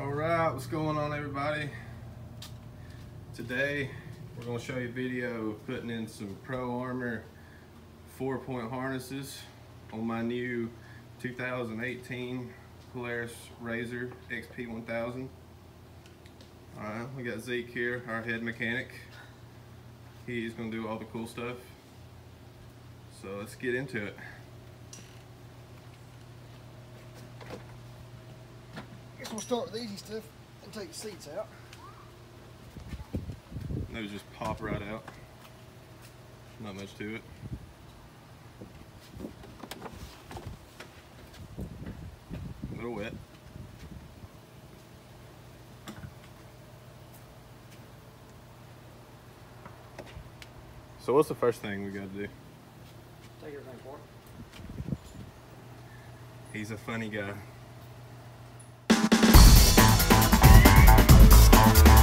All right, what's going on everybody? Today, we're gonna show you a video of putting in some Pro Armor four point harnesses on my new 2018 Polaris RZR XP1000. All right, we got Zeke here, our head mechanic. He's gonna do all the cool stuff. So let's get into it. We'll start with the easy stuff and take the seats out. Those just pop right out. Not much to it. A little wet. So what's the first thing we gotta do? Take everything for it. He's a funny guy. The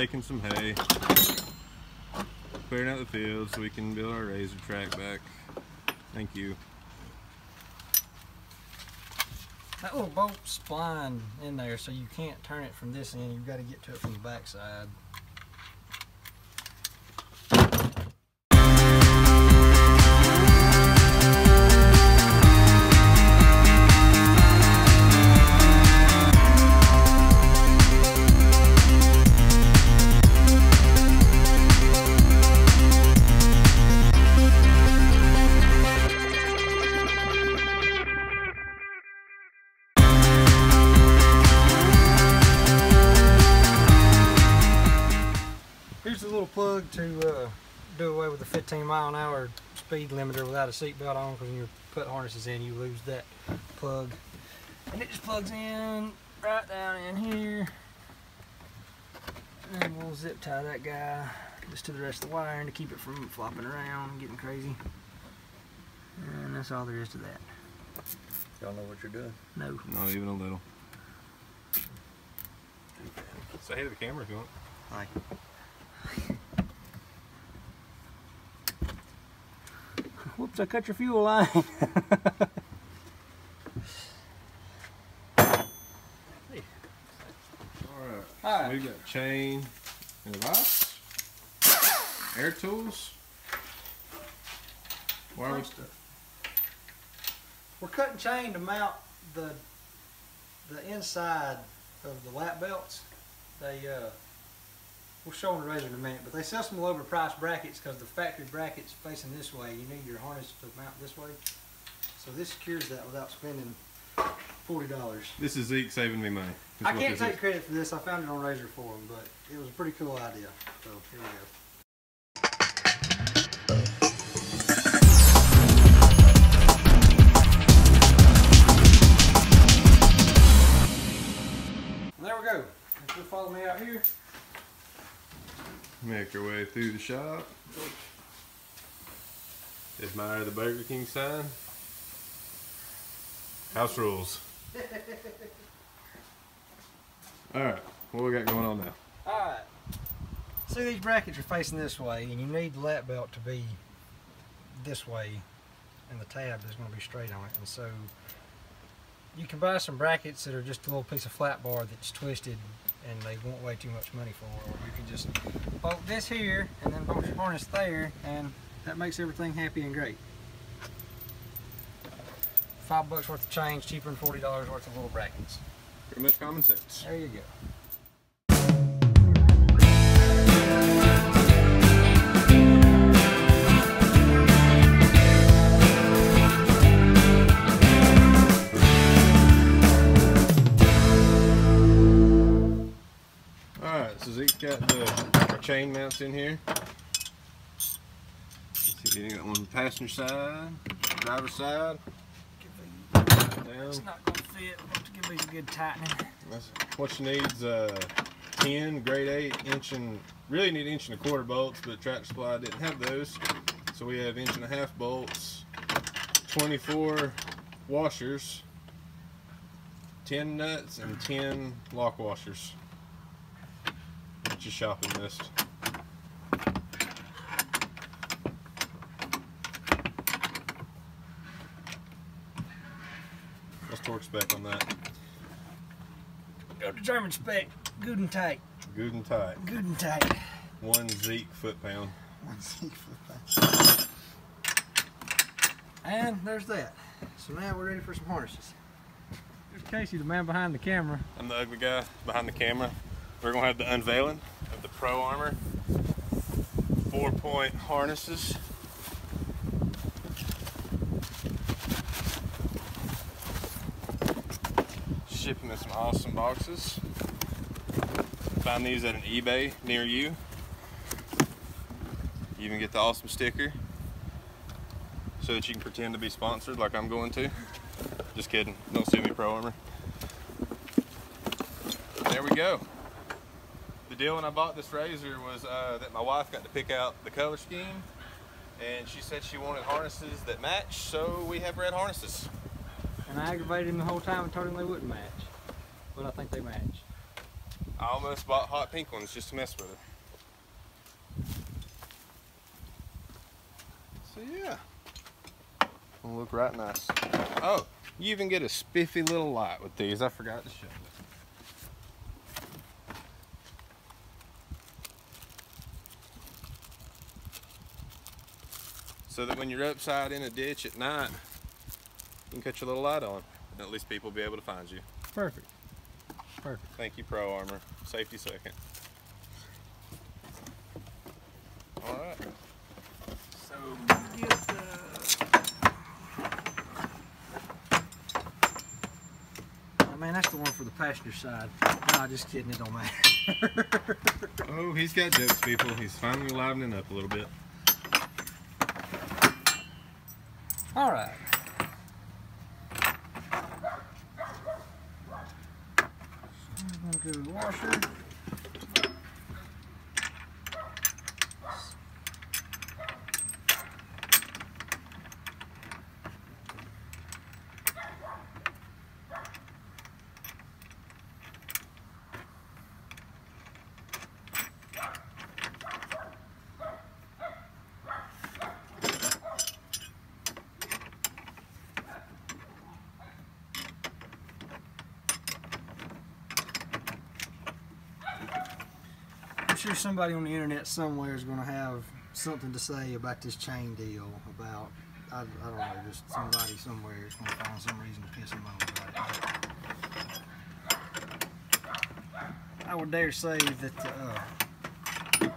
raking some hay, clearing out the field so we can build our razor track back. Thank you. That little bolt's spline in there, so you can't turn it from this end. You've got to get to it from the back plug to uh, do away with the 15 mile an hour speed limiter without a seatbelt on because when you put harnesses in you lose that plug. And it just plugs in right down in here. And we'll zip tie that guy just to the rest of the wiring to keep it from flopping around and getting crazy. And that's all there is to that. Y'all know what you're doing. No. Not even a little. Say hey to the camera if you want. Hi. Whoops, I cut your fuel line. Alright. We got chain and a vise. Air tools. Are we We're cutting chain to mount the the inside of the lap belts. They uh, we'll show on the RZR in a minute, but they sell some lower price brackets because the factory brackets facing this way. You need your harness to mount this way. So this secures that without spending forty dollars. This is Zeke saving me money. I can't take is. credit for this. I found it on RZR Forum, but it was a pretty cool idea. So here we go. There we go. If you'll follow me out here. Make our way through the shop. Admire the Burger King sign. House rules. Alright, what we got going on now? Alright. See these brackets are facing this way and you need the lap belt to be this way and the tab is going to be straight on it and so you can buy some brackets that are just a little piece of flat bar that's twisted and they won't weigh too much money for or you can just bolt this here and then bolt your harness there and that makes everything happy and great. Five bucks worth of change cheaper than forty dollars worth of little brackets. Pretty much common sense. There you go. Got the chain mounts in here. Let's see, you got one passenger side, driver side, down. It's not gonna fit. We'll have to give these a good tightening. That's what you need is uh, 10 grade 8 inch and really need inch and a quarter bolts, but Tractor Supply didn't have those. So we have inch and a half bolts, 24 washers, 10 nuts, and 10 lock washers. That's your shopping list. What's torque spec on that? Go to German spec. Good and tight. Good and tight. Good and tight. One Zeke foot pound. And there's that. So now we're ready for some harnesses. There's Casey, the man behind the camera. I'm the ugly guy behind the camera. We're gonna have the unveiling of the Pro Armor four point harnesses. Shipping in some awesome boxes. Find these at an eBay near you. You even get the awesome sticker so that you can pretend to be sponsored like I'm going to. Just kidding. Don't sue me, Pro Armor. There we go. Deal when I bought this RZR was uh, that my wife got to pick out the color scheme, and she said she wanted harnesses that match, so we have red harnesses. And I aggravated him the whole time and told him they wouldn't match. But I think they match. I almost bought hot pink ones just to mess with her. So yeah, will look right nice. Oh, you even get a spiffy little light with these. I forgot to show you. So that when you're upside in a ditch at night, you can cut your little light on. And at least people will be able to find you. Perfect. Perfect. Thank you, Pro Armor. Safety second. All right. So get the. Oh, man, that's the one for the passenger side. Nah, just kidding. It don't matter. Oh, he's got jokes, people. He's finally livening up a little bit. All right. I'm gonna go to the washer. Somebody on the internet somewhere is going to have something to say about this chain deal. About I, I don't know, just somebody somewhere is going to find some reason to piss him off about it. I would dare say that uh,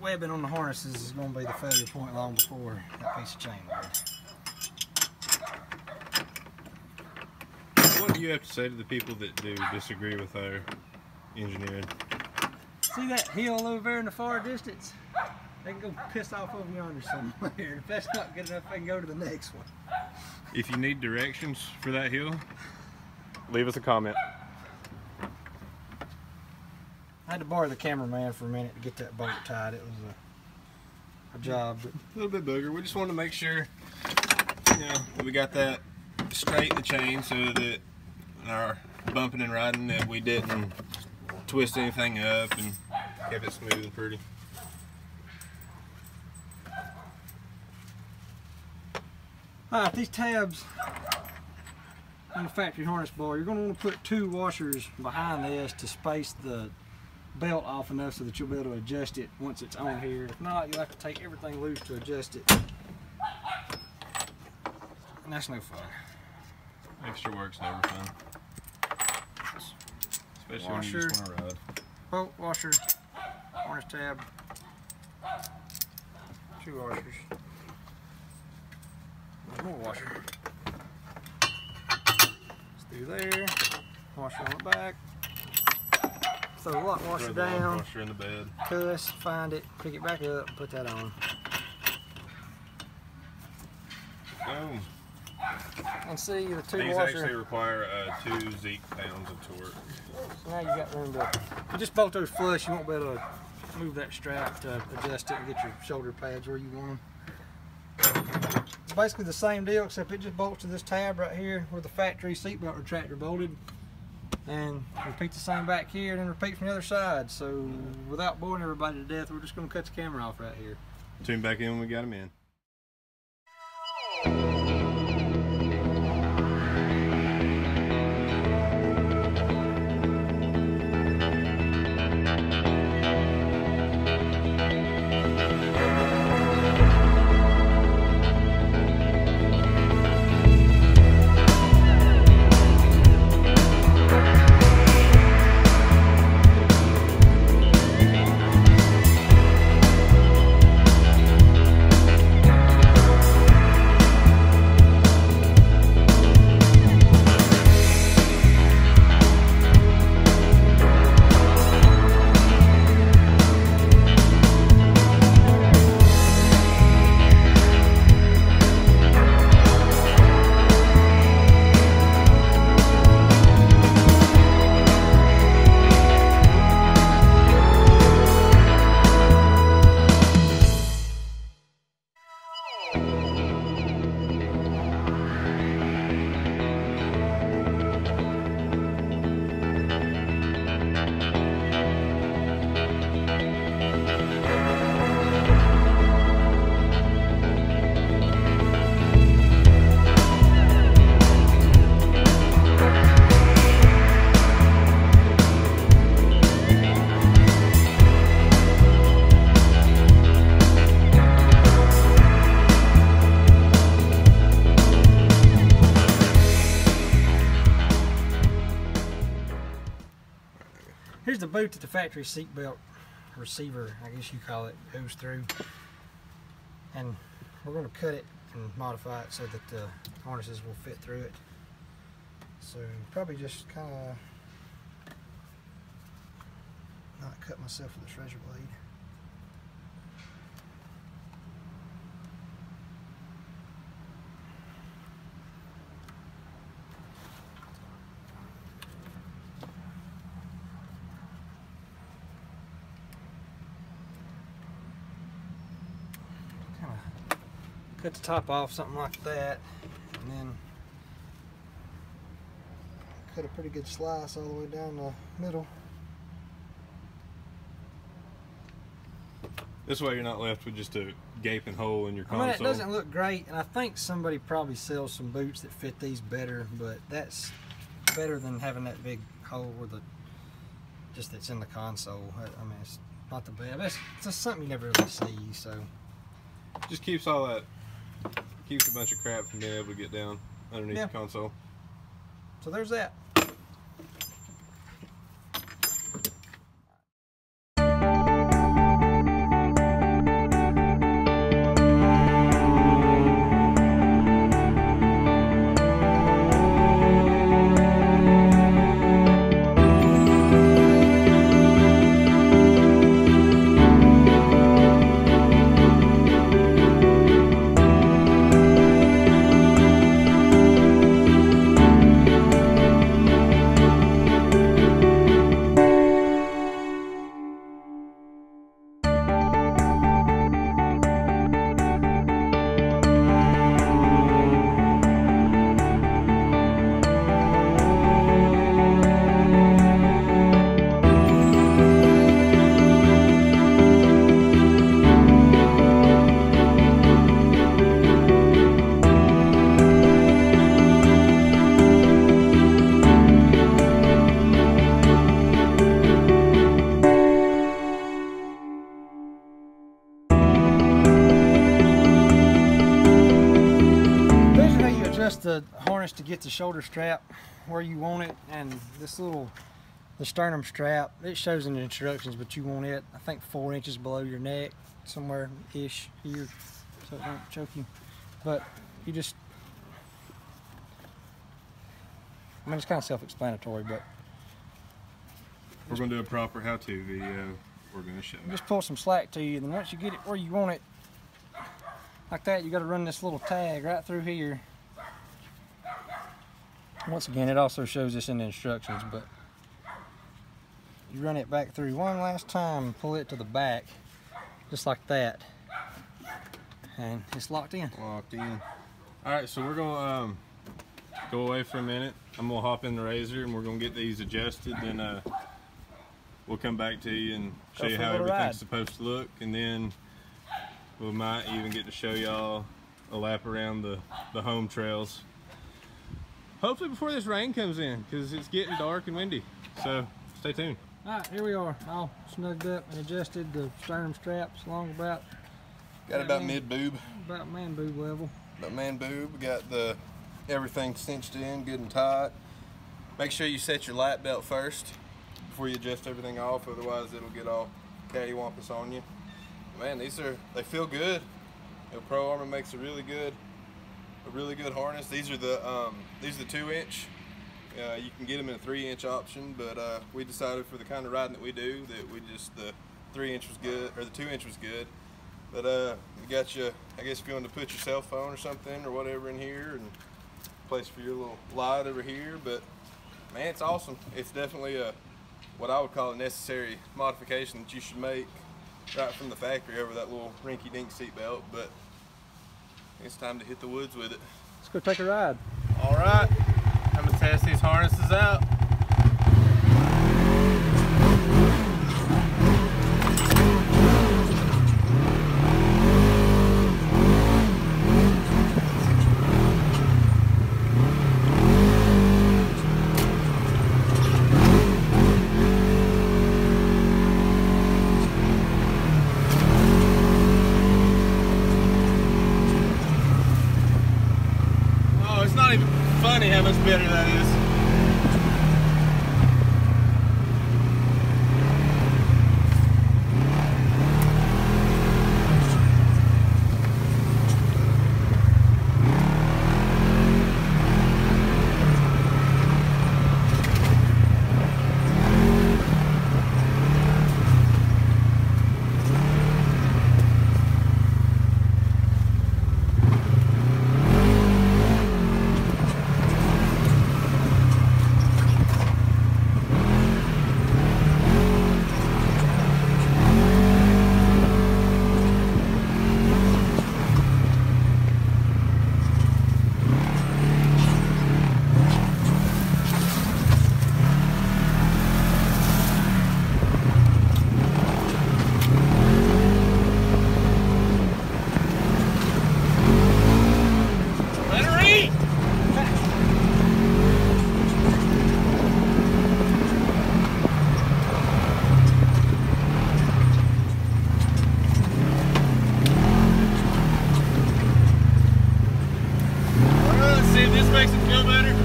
webbing on the harnesses is going to be the failure point long before that piece of chain would. What do you have to say to the people that do disagree with our engineering? See that hill over there in the far distance? They can go piss off over yonder somewhere. If that's not good enough, they can go to the next one. If you need directions for that hill, leave us a comment. I had to borrow the cameraman for a minute to get that boat tied. It was a, a job, but A little bit booger. We just wanted to make sure, you know, that we got that straight in the chain so that in our bumping and riding that we didn't twist anything up and kept it smooth and pretty. Alright, these tabs on the factory harness bar, you're going to want to put two washers behind this to space the belt off enough so that you'll be able to adjust it once it's on here. If not, you'll have to take everything loose to adjust it. And that's no fun. Extra work's never fun. Especially when you just oh, Washer. want to ride. bolt washer, harness tab, two washers, one more washer. It's through there, washer on the back, throw the lock washer Throw down, washer in the bed. cuss, find it, pick it back up, put that on. Boom. And see the two These washer. actually require uh, two Zeke pounds of torque. So now you got room to. You just bolt those flush, you won't be able to move that strap to adjust it and get your shoulder pads where you want them. It's basically the same deal, except it just bolts to this tab right here where the factory seatbelt retractor bolted. And repeat the same back here, and then repeat from the other side. So without boring everybody to death, we're just going to cut the camera off right here. Tune back in when we got them in. Here's the the factory seatbelt receiver, I guess you call it, goes through. And we're going to cut it and modify it so that the harnesses will fit through it. So probably just kind of not cut myself with a treasure blade. Cut the top off something like that and then cut a pretty good slice all the way down the middle. This way you're not left with just a gaping hole in your I console. mean it doesn't look great and I think somebody probably sells some boots that fit these better but that's better than having that big hole where the just that's in the console. I I mean it's not the best. It's just something you never really see so. Just keeps all that, keeps a bunch of crap from being able to get down underneath Yeah. the console. so there's that harness to get the shoulder strap where you want it and this little the sternum strap it shows in the instructions but you want it I think four inches below your neck somewhere ish here so it don't choke you but you just I mean it's kind of self-explanatory but we're gonna do a proper how-to video. We're gonna show. just pull some slack to you. And then once you get it where you want it, like that, you got to run this little tag right through here. Once again, it also shows this in the instructions, but you run it back through one last time and pull it to the back, just like that, and it's locked in. Locked in. All right, so we're gonna um, go away for a minute. I'm gonna hop in the RZR and we're gonna get these adjusted. Then uh, we'll come back to you and show you how everything's ride. supposed to look, and then we might even get to show y'all a lap around the the home trails. Hopefully before this rain comes in, because it's getting dark and windy. So stay tuned. All right, here we are, all snugged up and adjusted. The sternum straps along about Got about mid boob. about man boob level. About man boob. Got the everything cinched in, good and tight. Make sure you set your lap belt first before you adjust everything off, otherwise it'll get all cattywampus on you. Man, these are they feel good. You know, Pro Armor makes a really good a really good harness. These are the um, these are the two inch. Uh, you can get them in a three inch option, but uh, we decided for the kind of riding that we do that we just the three inch was good or the two inch was good. But uh, we got you. I guess if you want to put your cell phone or something or whatever in here, and place for your little light over here. But man, it's awesome. It's definitely a what I would call a necessary modification that you should make right from the factory over that little rinky-dink seat belt. But it's time to hit the woods with it. Let's go take a ride. All right, I'm gonna test these harnesses out. funny how much better that is. makes it feel better.